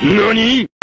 何？